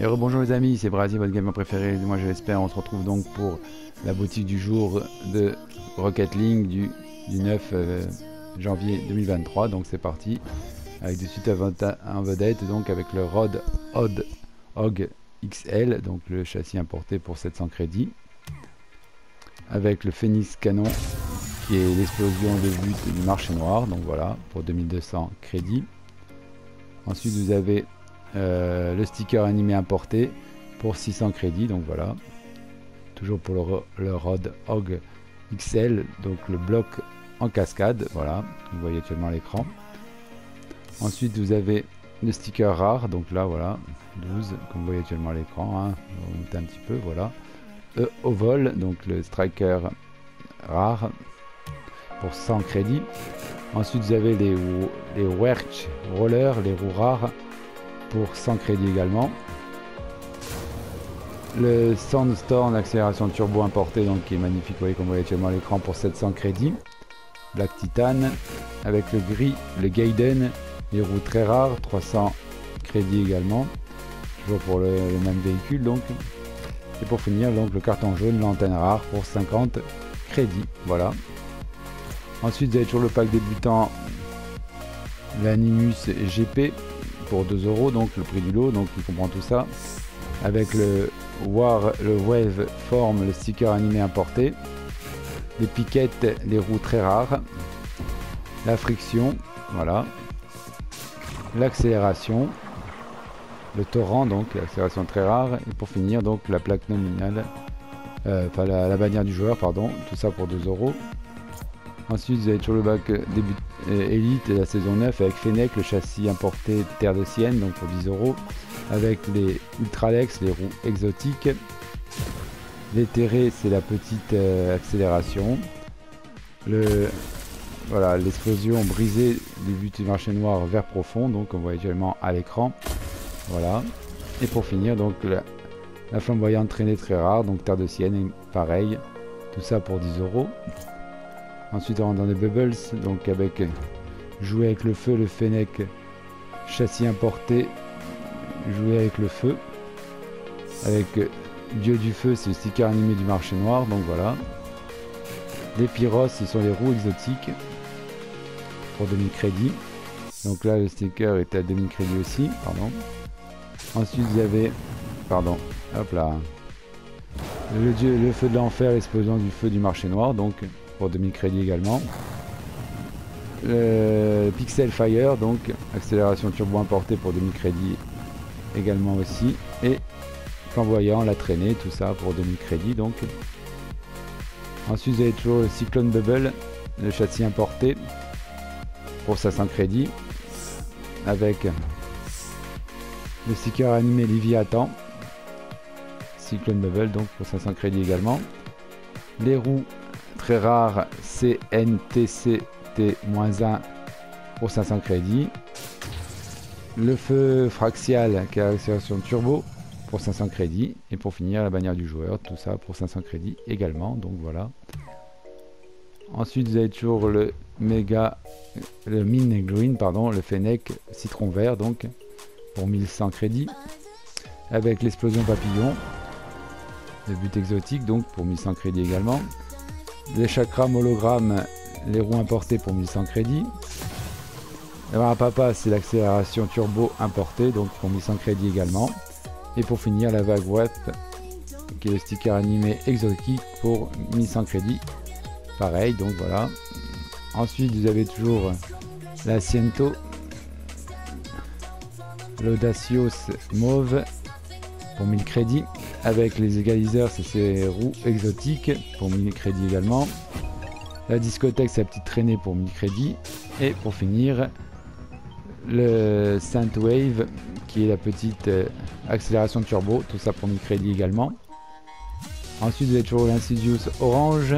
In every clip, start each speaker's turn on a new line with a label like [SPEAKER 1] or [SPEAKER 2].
[SPEAKER 1] Et rebonjour les amis, c'est Brasier, votre gamer préféré. Moi j'espère, on se retrouve donc pour la boutique du jour de Rocket League du, 9 euh, janvier 2023. Donc c'est parti. Avec des suites en vedette, donc avec le Rod Odd Hog XL, donc le châssis importé pour 700 crédits. Avec le Phoenix Canon qui est l'explosion de but du marché noir, donc voilà, pour 2200 crédits. Ensuite vous avez euh, le sticker animé importé pour 600 crédits, donc voilà. Toujours pour le, Rod Hog XL, donc le bloc en cascade, voilà, vous voyez actuellement l'écran. Ensuite vous avez le sticker rare, donc là voilà, 12, comme vous voyez actuellement à l'écran, hein, on un petit peu, voilà. E au vol, donc le striker rare pour 100 crédits. Ensuite vous avez les, les Werch Roller, les roues rares pour 100 crédits également. Le Sandstorm accélération turbo importé donc qui est magnifique, vous voyez comme vous voyez actuellement à l'écran pour 700 crédits. Black Titan avec le gris, le Gaiden, les roues très rares, 300 crédits également. Toujours pour le, même véhicule donc. Et pour finir donc le carton jaune, l'antenne rare pour 50 crédits. Voilà. Ensuite vous avez toujours le pack débutant l'Animus GP pour 2 euros, donc le prix du lot, donc il comprend tout ça. Avec le War, le Wave Form, le sticker animé importé, les piquettes, les roues très rares, la friction, voilà, l'accélération, le torrent, donc l'accélération très rare, et pour finir, donc la plaque nominale, euh, enfin la, la, bannière du joueur, pardon, tout ça pour 2 euros. Ensuite, vous avez toujours le bac début euh, Elite de la saison 9 avec Fennec, le châssis importé Terre de Sienne, donc pour 10 euros. Avec les Ultralex, les roues exotiques. Les terrés, c'est la petite euh, accélération. Le, voilà, l'explosion brisée du but du marché noir vert profond, donc on voit actuellement à l'écran. Voilà. Et pour finir, donc la, flamboyante traînée très rare, donc Terre de Sienne, pareil. Tout ça pour 10 euros. Ensuite, on rentre dans les bubbles, donc avec jouer avec le feu, le Fennec, châssis importé, jouer avec le feu. Avec Dieu du feu, c'est le sticker animé du marché noir, donc voilà. Les pyros, ce sont les roues exotiques pour 2000 crédits. Donc là, le sticker est à 2000 crédits aussi, pardon. Ensuite, vous avez, pardon, hop là, le, dieu, le feu de l'enfer, l'explosion du feu du marché noir, donc pour 2000 crédits également. Le Pixel Fire, donc accélération turbo importée pour 2000 crédits également aussi. Et flamboyant, la traînée, tout ça pour 2000 crédits donc. Ensuite vous avez toujours le Cyclone Bubble, le châssis importé pour 500 crédits. Avec le sticker animé Liviatan. Cyclone Bubble donc pour 500 crédits également. Les roues très rare CNTCT-1 pour 500 crédits. Le feu Fraxial qui a accélération turbo pour 500 crédits. Et pour finir, la bannière du joueur, tout ça pour 500 crédits également. Donc voilà. Ensuite, vous avez toujours le méga, le mine green, pardon, le Fennec citron vert, donc pour 1100 crédits. Avec l'explosion papillon, le but exotique, donc pour 1100 crédits également. Les chakras hologrammes, les roues importées pour 1100 crédits. La papa, c'est l'accélération turbo importée, donc pour 1100 crédits également. Et pour finir, la vague web, qui est le sticker animé exotique pour 1100 crédits. Pareil, donc voilà. Ensuite, vous avez toujours la Ciento, l'Audacios mauve pour 1000 crédits. Avec les égaliseurs, c'est ces roues exotiques pour 1000 crédits également. La discothèque, la petite traînée pour 1000 crédits. Et pour finir, le Saint Wave, qui est la petite euh, accélération turbo, tout ça pour 1000 crédits également. Ensuite, vous avez toujours l'Insidious Orange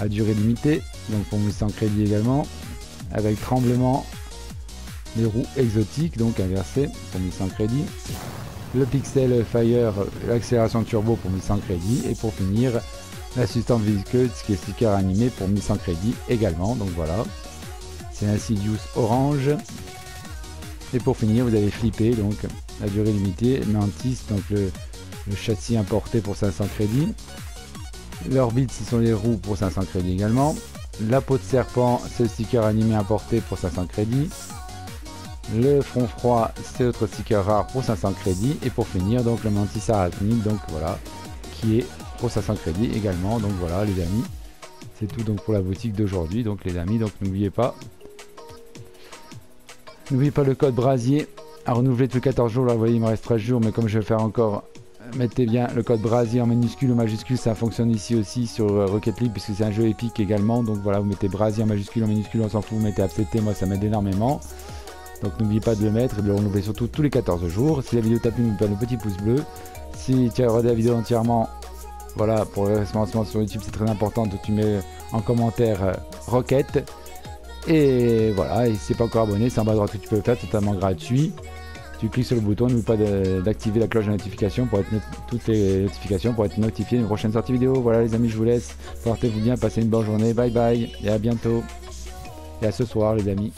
[SPEAKER 1] à durée limitée, donc pour 1100 crédits également, avec tremblement, les roues exotiques, donc inversées pour 1100 crédits le Pixel Fire, l'accélération turbo pour 1100 crédits, et pour finir, l'assistant visqueuse qui est sticker animé pour 1100 crédits également, donc voilà. C'est un Sidious orange. Et pour finir, vous avez flippé, donc la durée limitée. Mantis, donc le, châssis importé pour 500 crédits. L'orbite, ce sont les roues pour 500 crédits également. La peau de serpent, c'est le sticker animé importé pour 500 crédits. Le front froid, c'est autre sticker rare pour 500 crédits. Et pour finir, donc le mantis arachnide, donc voilà, qui est pour 500 crédits également. Donc voilà, les amis, c'est tout donc pour la boutique d'aujourd'hui. Donc les amis, donc n'oubliez pas, n'oubliez pas le code brasier à renouveler tous les 14 jours. Là, vous voyez, il me reste 13 jours, mais comme je vais faire encore mettez bien le code brasier en minuscule ou majuscule, ça fonctionne ici aussi sur euh, Rocket League puisque c'est un jeu épique également. Donc voilà, vous mettez brasier en majuscule, en minuscule, on s'en fout, vous mettez accepter, moi ça m'aide énormément. Donc n'oubliez pas de le mettre et de le renouveler surtout tous les 14 jours. Si la vidéo t'a plu, n'oublie pas le petit pouce bleu. Si tu as regardé la vidéo entièrement, voilà, pour le référencement sur YouTube, c'est très important. Tu mets en commentaire euh, Rocket. Et voilà, et si pas encore abonné, c'est en bas à droite que tu peux le faire, totalement gratuit. Tu cliques sur le bouton, n'oublie pas d'activer la cloche de notification pour être toutes les notifications pour être notifié une prochaine sortie vidéo. Voilà les amis, je vous laisse. Portez-vous bien, passez une bonne journée. Bye bye et à bientôt. Et à ce soir les amis.